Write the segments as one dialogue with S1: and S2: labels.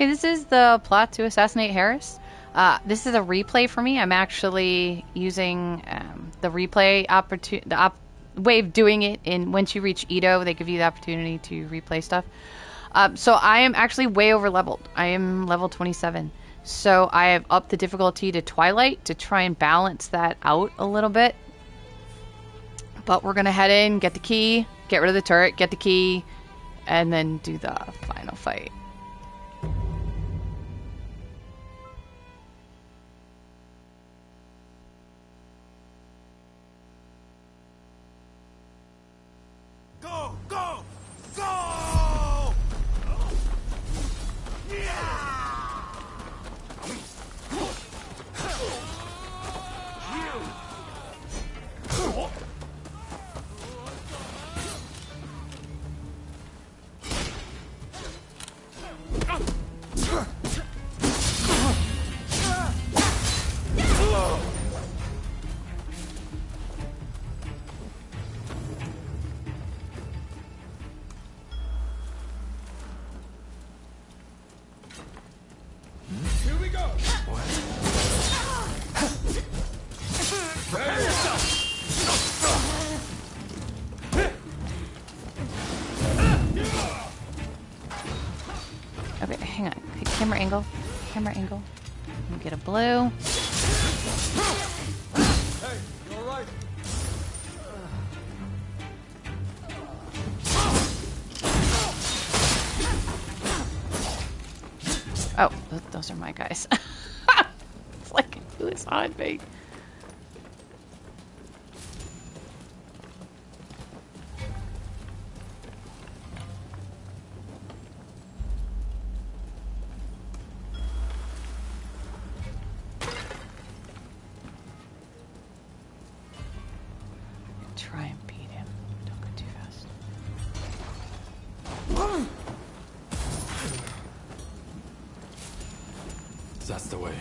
S1: Okay, this is the plot to assassinate Harris. Uh, this is a replay for me. I'm actually using um, the replay opportunity, the op- way of doing it. In once you reach Edo, they give you the opportunity to replay stuff. Um, so I am actually way over leveled. I am level 27. So I have upped the difficulty to Twilight to try and balance that out a little bit. But we're gonna head in, get the key, get rid of the turret, get the key, and then do the final fight. Camera angle. Let get a blue.
S2: Hey, you alright?
S1: Oh, those are my guys. it's like, who is on me? Try and beat him. Don't go too fast.
S2: That's the way.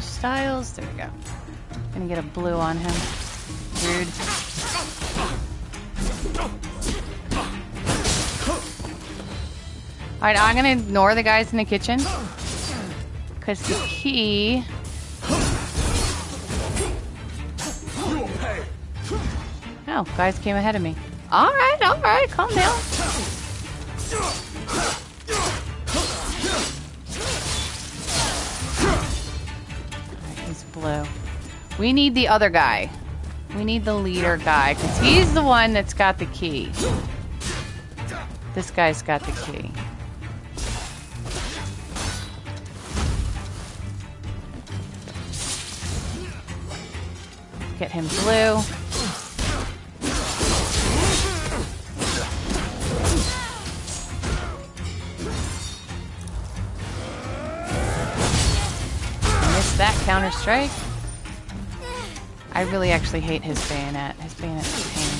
S1: Styles. There we go. Gonna get a blue on him. Rude. Alright, I'm gonna ignore the guys in the kitchen. Because the key. Oh, guys came ahead of me. Alright, alright, calm down. Blue. We need the other guy. We need the leader guy, because he's the one that's got the key. This guy's got the key. Get him blue. Missed counter strike. I really actually hate his bayonet. His bayonet's a pain.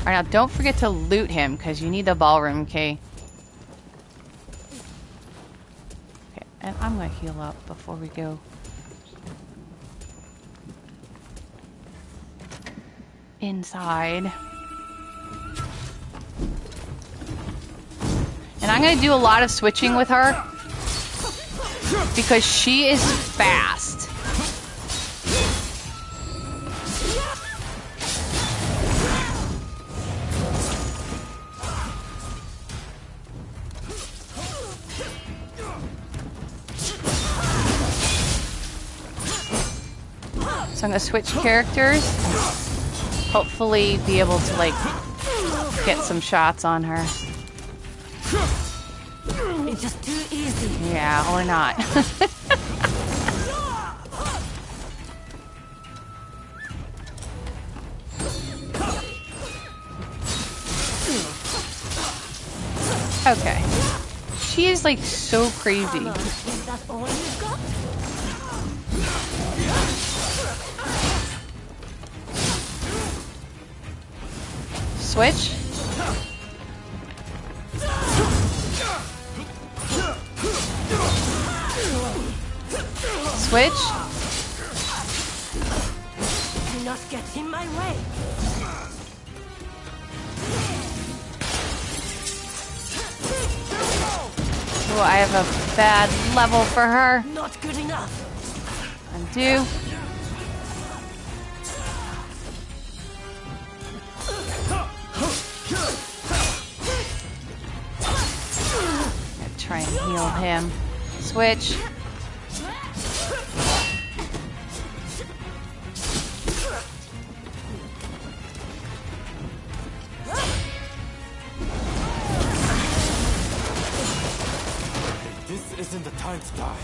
S1: Alright, now don't forget to loot him, because you need the ballroom key. Okay, and I'm gonna heal up before we go. Inside. And I'm gonna do a lot of switching with her because she is fast. So I'm gonna switch characters. Hopefully be able to like get some shots on her.
S3: It's just too easy.
S1: Yeah, or not. okay. She is like so crazy. Switch. Switch.
S3: Do not get in my way.
S1: Oh, I have a bad level for her.
S3: Not good enough.
S1: Undo. Try and heal him. Switch.
S2: Isn't the time to die.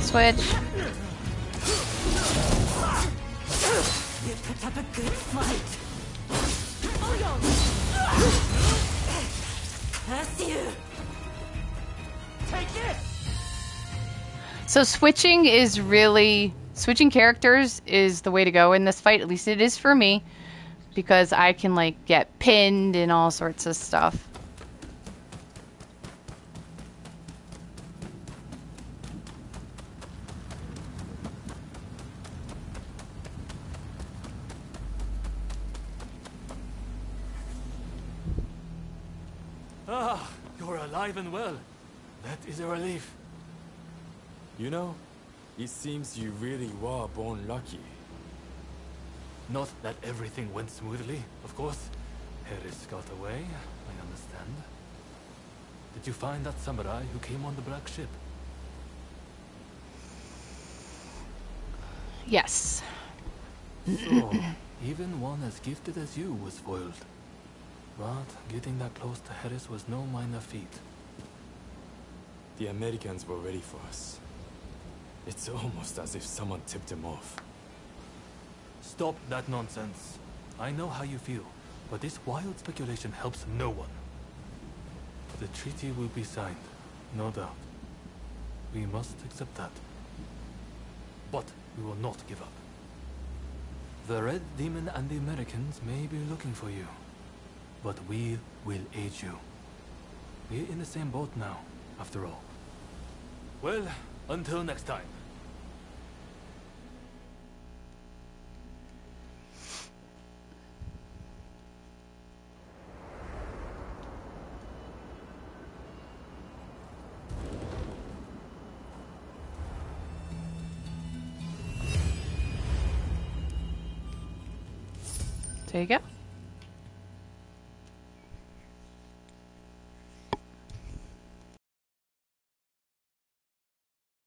S1: Switch.
S3: You put up a good fight. That's you.
S2: Take it!
S1: So switching is really switching characters is the way to go in this fight. At least it is for me because I can like get pinned and all sorts of stuff.
S2: Ah, you're alive and well. That is a relief. You know, it seems you really were born lucky. Not that everything went smoothly, of course. Harris got away, I understand. Did you find that samurai who came on the black ship?
S1: Yes.
S2: So, even one as gifted as you was foiled. But getting that close to Harris was no minor feat. The Americans were ready for us. It's almost as if someone tipped him off. Stop that nonsense. I know how you feel, but this wild speculation helps no one. The treaty will be signed, no doubt. We must accept that. But we will not give up. The Red Demon and the Americans may be looking for you, but we will aid you. We're in the same boat now, after all. Well, until next time.
S1: There you go.